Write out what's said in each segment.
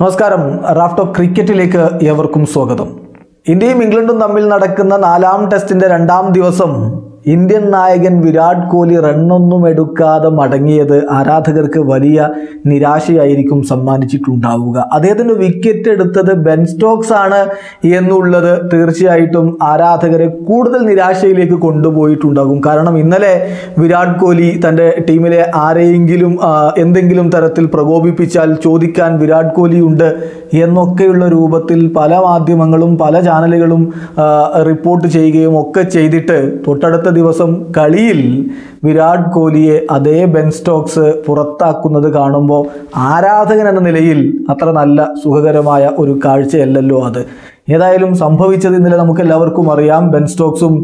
നമസ്കാരം. റാഫ്റ്റോ ക്രിക്കറ്റിലേക്ക് ഏവർക്കും സ്വാഗതം. ഇന്ത്യയും ഇംഗ്ലണ്ടും തമ്മിൽ നടക്കുന്ന നാലാം ടെസ്റ്റിന്റെ രണ്ടാം ദിവസം ഇന്ത്യൻ നായകൻ വിരാട് കോഹ്ലി റണ്ണൊന്നും എടുക്കാതെ മടങ്ങിയത് ആരാധകർക്ക് വലിയ നിരാശയായിരിക്കും സമ്മാനിച്ചിട്ടുണ്ടാവുക. അദ്ദേഹത്തിന് വിക്കറ്റ് എടുത്തത് ബെൻ സ്റ്റോക്സ് ആണ് എന്നുള്ളത് തീർച്ചയായിട്ടും ആരാധകരെ കൂടുതൽ നിരാശയിലേക്ക് കൊണ്ടുപോയിട്ടുണ്ടാകും. കാരണം ഇന്നലെ വിരാട് കോഹ്ലി തന്റെ ടീമിലെ ആരെയെങ്കിലും എന്തെങ്കിലും തരത്തിൽ പ്രകോപിപ്പിച്ചാൽ ചോദിക്കാൻ വിരാട് കോഹ്ലി ഉണ്ട് എന്നൊക്കെയുള്ള രൂപത്തിൽ പല മാധ്യമങ്ങളും പല ചാനലുകളും റിപ്പോർട്ട് ചെയ്യുകയും ഒക്കെ ചെയ്തിട്ട് തൊട്ടടുത്ത ദിവസം കളിയിൽ വിരാട് കോഹ്ലിയെ അതേ ബെൻ സ്റ്റോക്സ് പുറത്താക്കുന്നത് കാണുമ്പോൾ ആരാധകൻ എന്ന നിലയിൽ അത്ര നല്ല സുഖകരമായ ഒരു കാഴ്ചയല്ലല്ലോ അത്. ഏതായാലും സംഭവിച്ചത് ഇന്നലെ നമുക്ക് എല്ലാവർക്കും അറിയാം. ബെൻ സ്റ്റോക്സും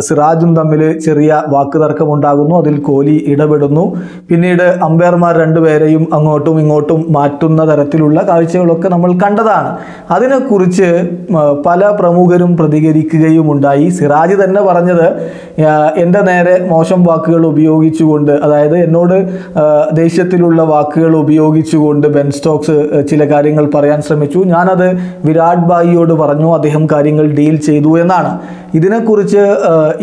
സിറാജും തമ്മിൽ ചെറിയ വാക്കുതർക്കം ഉണ്ടാകുന്നു. അതിൽ കോഹ്ലി ഇടപെടുന്നു. പിന്നീട് അമ്പയർമാർ രണ്ടുപേരെയും അങ്ങോട്ടും ഇങ്ങോട്ടും മാറ്റുന്ന തരത്തിലുള്ള കാഴ്ചകളൊക്കെ നമ്മൾ കണ്ടതാണ്. അതിനെക്കുറിച്ച് പല പ്രമുഖരും പ്രതികരിക്കുകയും ഉണ്ടായി സിറാജ് തന്നെ പറഞ്ഞത് എന്റെ നേരെ മോശം വാക്കുകൾ ഉപയോഗിച്ചുകൊണ്ട് അതായത് എന്നോട് ദേഷ്യത്തിലുള്ള വാക്കുകൾ ഉപയോഗിച്ചുകൊണ്ട് ബെൻ സ്റ്റോക്സ് ചില കാര്യങ്ങൾ പറയാൻ ശ്രമിച്ചു. ഞാനത് വിരാട് ബായിയോട് പറഞ്ഞു അദ്ദേഹം കാര്യങ്ങൾ ഡീൽ ചെയ്തു എന്നാണ്. ഇതിനെക്കുറിച്ച്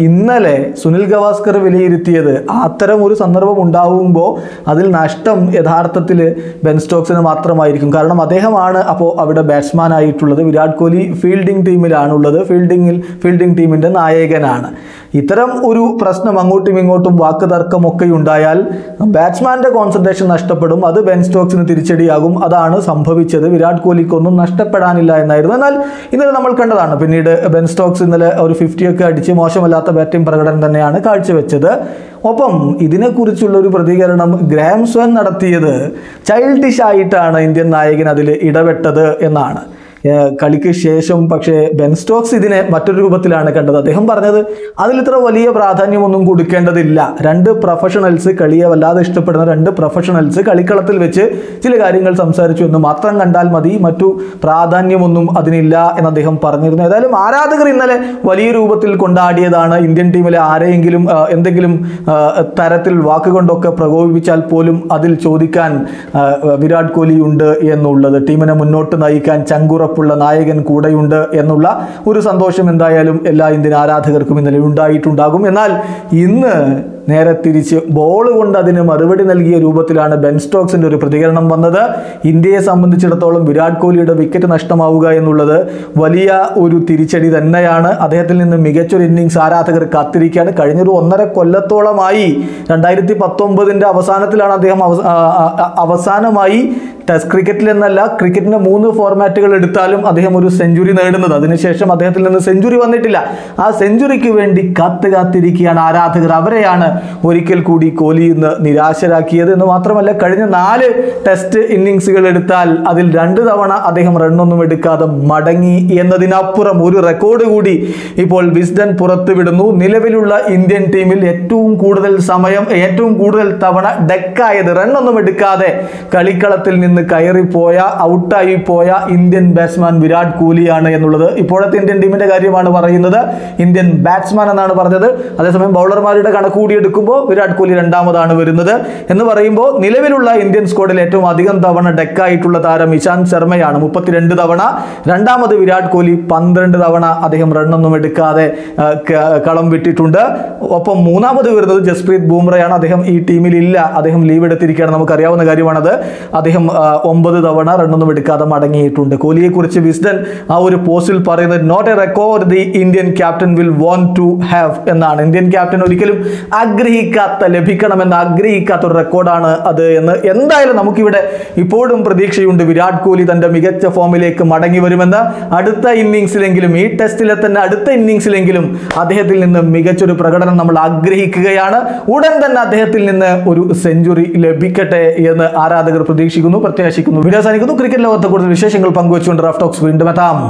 ഇന്നലെ സുനിൽ ഗവാസ്കർ വിലയിരുത്തിയത് അത്തരം ഒരു സന്ദർഭം ഉണ്ടാവുമ്പോൾ അതിൽ നഷ്ടം യഥാർത്ഥത്തിൽ ബെൻ സ്റ്റോക്സിന് മാത്രമായിരിക്കും. കാരണം അദ്ദേഹമാണ് അപ്പോൾ അവിടെ ബാറ്റ്സ്മാൻ ആയിട്ടുള്ളത്. വിരാട് കോഹ്ലി ഫീൽഡിംഗ് ടീമിലാണുള്ളത് ഫീൽഡിങ്ങിൽ ഫീൽഡിംഗ് ടീമിന്റെ നായകനാണ്. ഇത്തരം ഒരു പ്രശ്നം അങ്ങോട്ടും ഇങ്ങോട്ടും വാക്ക് തർക്കമൊക്കെ ഉണ്ടായാൽ ബാറ്റ്സ്മാന്റെ കോൺസെൻട്രേഷൻ നഷ്ടപ്പെടും. അത് ബെൻ സ്റ്റോക്സിന് തിരിച്ചടിയാകും. അതാണ് സംഭവിച്ചത്. വിരാട് കോഹ്ലിക്കൊന്നും നഷ്ടപ്പെടാനില്ല എന്നായിരുന്നു. എന്നാൽ ഇന്നലെ നമ്മൾ കണ്ടതാണ്. പിന്നീട് ബെൻ സ്റ്റോക്സ് ഇന്നലെ ഒരു ഫിഫ്റ്റിയൊക്കെ അടിച്ച് മോശമല്ലാത്ത ബാറ്റിംഗ് പ്രകടനം തന്നെയാണ് കാഴ്ചവെച്ചത്. ഒപ്പം ഇതിനെക്കുറിച്ചുള്ള ഒരു പ്രതികരണം ഗ്രാംസ്വൻ നടത്തിയത് ചൈൽഡിഷ് ആയിട്ടാണ് ഇന്ത്യൻ നായകൻ അതിൽ ഇടപെട്ടത് എന്നാണ്. കളിക്ക് ശേഷം പക്ഷേ ബെൻ സ്റ്റോക്സ് ഇതിനെ മറ്റൊരു രൂപത്തിലാണ് കണ്ടത്. അദ്ദേഹം പറഞ്ഞത് അതിൽ ഇത്ര വലിയ പ്രാധാന്യമൊന്നും കൊടുക്കേണ്ടതില്ല. രണ്ട് പ്രൊഫഷണൽസ് കളിയെ വല്ലാതെ ഇഷ്ടപ്പെടുന്ന രണ്ട് പ്രൊഫഷണൽസ് കളിക്കളത്തിൽ വെച്ച് ചില കാര്യങ്ങൾ സംസാരിച്ചു എന്ന് മാത്രം കണ്ടാൽ മതി. മറ്റു പ്രാധാന്യമൊന്നും അതിനില്ല എന്ന് അദ്ദേഹം പറഞ്ഞിരുന്നു. ഏതായാലും ആരാധകർ ഇന്നലെ വലിയ രൂപത്തിൽ കൊണ്ടാടിയതാണ്. ഇന്ത്യൻ ടീമിലെ ആരെയെങ്കിലും എന്തെങ്കിലും തരത്തിൽ വാക്കുകൊണ്ടൊക്കെ പ്രകോപിപ്പിച്ചാൽ പോലും അതിൽ ചോദിക്കാൻ വിരാട് കോഹ്ലി ഉണ്ട് എന്നുള്ളത് ടീമിനെ മുന്നോട്ട് നയിക്കാൻ ചങ്കുറപ്പുള്ള നായകൻ കൂടെയുണ്ട് എന്നുള്ള ഒരു സന്തോഷം എന്തായാലും എല്ലാ ഇന്ത്യൻ ആരാധകർക്കും ഇന്നലെ ഉണ്ടായിട്ടുണ്ടാകും. എന്നാൽ ഇന്ന് നേരെ തിരിച്ച് ബോൾ കൊണ്ട് അതിന് മറുപടി നൽകിയ രൂപത്തിലാണ് ബെൻ സ്റ്റോക്സിന്റെ ഒരു പ്രതികരണം വന്നത്. ഇന്ത്യയെ സംബന്ധിച്ചിടത്തോളം വിരാട് കോഹ്ലിയുടെ വിക്കറ്റ് നഷ്ടമാവുക എന്നുള്ളത് വലിയ ഒരു തിരിച്ചടി തന്നെയാണ്. അദ്ദേഹത്തിൽ നിന്ന് മികച്ചൊരു ഇന്നിങ്സ് ആരാധകർ കാത്തിരിക്കുകയാണ്. കഴിഞ്ഞൊരു ഒന്നര കൊല്ലത്തോളമായി രണ്ടായിരത്തി പത്തൊമ്പതിന്റെ അവസാനത്തിലാണ് അദ്ദേഹം അവസാനമായി ടെസ്റ്റ് ക്രിക്കറ്റിൽ എന്നല്ല ക്രിക്കറ്റിന്റെ മൂന്ന് ഫോർമാറ്റുകൾ എടുത്താലും അദ്ദേഹം ഒരു സെഞ്ചുറി നേടുന്നത്. അതിനുശേഷം അദ്ദേഹത്തിൽ നിന്ന് സെഞ്ചുറി വന്നിട്ടില്ല. ആ സെഞ്ചുറിക്ക് വേണ്ടി കാത്ത് കാത്തിരിക്കുകയാണ് ആരാധകർ. അവരെയാണ് ഒരിക്കൽ കൂടി കോഹ്ലി ഇന്ന് നിരാശരാക്കിയത് എന്ന് മാത്രമല്ല കഴിഞ്ഞ നാല് ടെസ്റ്റ് ഇന്നിങ്സുകൾ എടുത്താൽ അതിൽ രണ്ട് തവണ അദ്ദേഹം റണ്ണൊന്നും എടുക്കാതെ മടങ്ങി എന്നതിനപ്പുറം ഒരു റെക്കോർഡ് കൂടി ഇപ്പോൾ വിസ്ഡൻ പുറത്തുവിടുന്നു. നിലവിലുള്ള ഇന്ത്യൻ ടീമിൽ ഏറ്റവും കൂടുതൽ സമയം ഏറ്റവും കൂടുതൽ തവണ ഡെക്കായത് റണ്ണൊന്നും എടുക്കാതെ കളിക്കളത്തിൽ നിന്ന് കയറിപ്പോയ ഔട്ടായി പോയ ഇന്ത്യൻ ബാറ്റ്സ്മാൻ വിരാട് കോഹ്ലിയാണ് എന്നുള്ളത്. ഇപ്പോഴത്തെ ഇന്ത്യൻ ടീമിന്റെ കാര്യമാണ് പറയുന്നത്. ഇന്ത്യൻ ബാറ്റ്സ്മാൻ എന്നാണ് പറഞ്ഞത്. അതേസമയം ബൗളർമാരുടെ കണക്ക് കൂടി എടുക്കുമ്പോൾ വിരാട് കോഹ്ലി രണ്ടാമതാണ് വരുന്നത്. എന്ന് പറയുമ്പോൾ നിലവിലുള്ള ഇന്ത്യൻ സ്ക്വാഡിൽ ഏറ്റവും അധികം തവണ ഡെക്കായിട്ടുള്ള താരം ഇശാന്ത് ശർമ്മയാണ്. മുപ്പത്തിരണ്ട് തവണ. രണ്ടാമത് വിരാട് കോഹ്ലി പന്ത്രണ്ട് തവണ അദ്ദേഹം റണ്ണൊന്നും എടുക്കാതെ കളം വിട്ടിട്ടുണ്ട്. ഒപ്പം മൂന്നാമത് വരുന്നത് ജസ്പ്രീത് ബൂംറയാണ്. അദ്ദേഹം ഈ ടീമിൽ ഇല്ല. അദ്ദേഹം ലീവ് എടുത്തിരിക്കുകയാണ്. നമുക്കറിയാവുന്ന കാര്യമാണത്. അദ്ദേഹം ഒമ്പത് തവണ റണ്ണൊന്നും എടുക്കാതെ മടങ്ങിയിട്ടുണ്ട്. കോഹ്ലിയെ കുറിച്ച് വിസ്ഡൻ ആ ഒരു പോസ്റ്റിൽ പറയുന്നത് not a record the Indian captain will want to have എന്നാണ്. ഇന്ത്യൻ ക്യാപ്റ്റൻ ഒരിക്കലും ആഗ്രഹിക്കാത്ത ലഭിക്കണമെന്ന് ആഗ്രഹിക്കാത്ത ഒരു റെക്കോർഡാണ് അത് എന്ന് എന്തായാലും നമുക്കിവിടെ ഇപ്പോഴും പ്രതീക്ഷയുണ്ട്. വിരാട് കോഹ്ലി തന്റെ മികച്ച ഫോമിലേക്ക് മടങ്ങി വരുമെന്ന്. അടുത്ത ഇന്നിങ്സിലെങ്കിലും ഈ ടെസ്റ്റിലെ തന്നെ അടുത്ത ഇന്നിങ്സിലെങ്കിലും അദ്ദേഹത്തിൽ നിന്ന് മികച്ചൊരു പ്രകടനം നമ്മൾ ആഗ്രഹിക്കുകയാണ്. ഉടൻ തന്നെ അദ്ദേഹത്തിൽ നിന്ന് ഒരു സെഞ്ചുറി ലഭിക്കട്ടെ എന്ന് ആരാധകർ പ്രതീക്ഷിക്കുന്നു. പ്രത്യാശിക്കുന്നു. വിലാസാനിക്കുന്നു ക്രിക്കറ്റ് ലോകത്തെ കൂടുതൽ വിശേഷങ്ങൾ പങ്കുവച്ചുകൊണ്ട് റഫ് ടോക്സ് വീണ്ടും എത്താം.